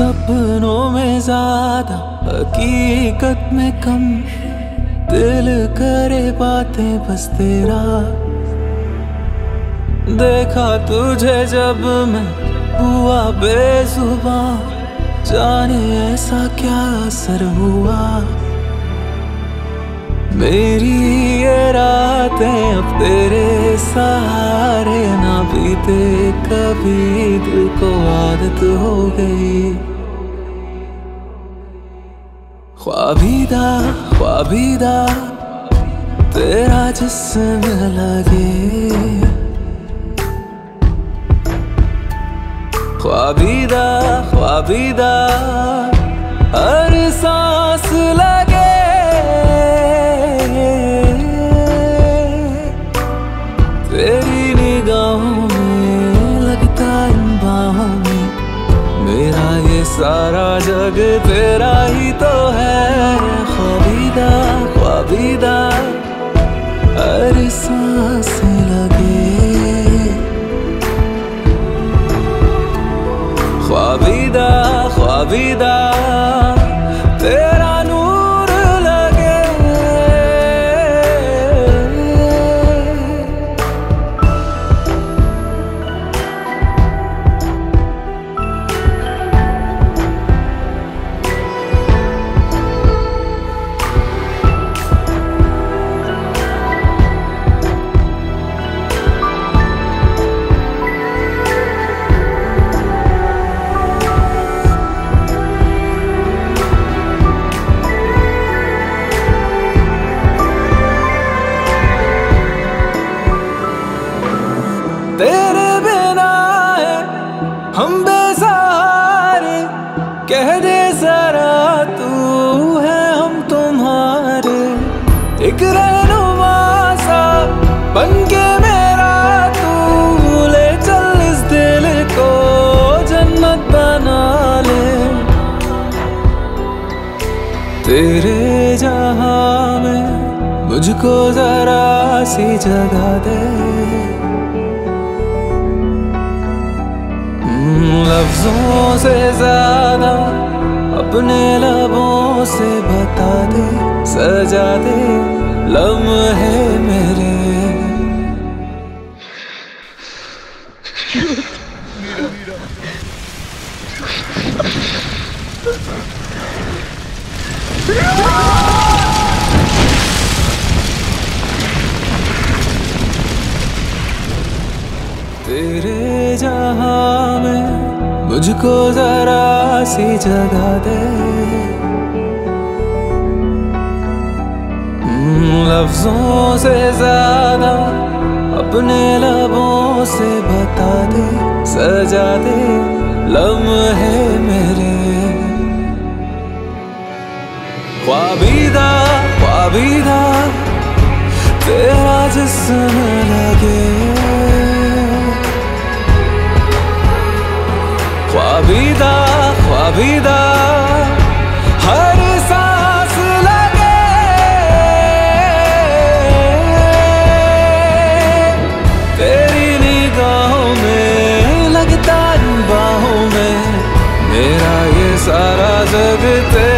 सपनों में ज़्यादा, हकीकत में कम। दिल करे बातें, बस तेरा। देखा तुझे जब मैं हुआ बेजुबा, जाने ऐसा क्या असर हुआ। मेरी ये रातें अब तेरे सहारे ना बीते, कभी दिल को आदत हो गई। ख्वाबीदा ख्वाबीदा तेरा जिसम लगे। ख्वाबीदा ख्वाबीदा हर सांस सारा जग तेरा ही तो है। ख्वाबीदा ख्वाबीदा अरे सांस तेरे बिना है, हम बेसहारे कह दे जरा तू है हम तुम्हारे। एक सा बन के मेरा तू। ले चल इस दिल को जन्नत बना ले। तेरे जहाँ में मुझको जरा सी जगह दे। लफ्जों से ज़्यादा अपने लबों से बता दे सजा दे लम्हे मेरे। तेरे जहाँ मुझको जरा सी जगह दे। हम्म, लफ्जों से ज़्यादा अपने लबों से बता दे सजा दे लम्हे मेरे। ख्वाबीदा ख्वाबीदा तेरा जिस्म लगे। ख्वाबीदा ख्वाबीदा, हर सांस लगे। तेरी निगाहों में लगता बाहों में, मेरा ये सारा जगते